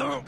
No.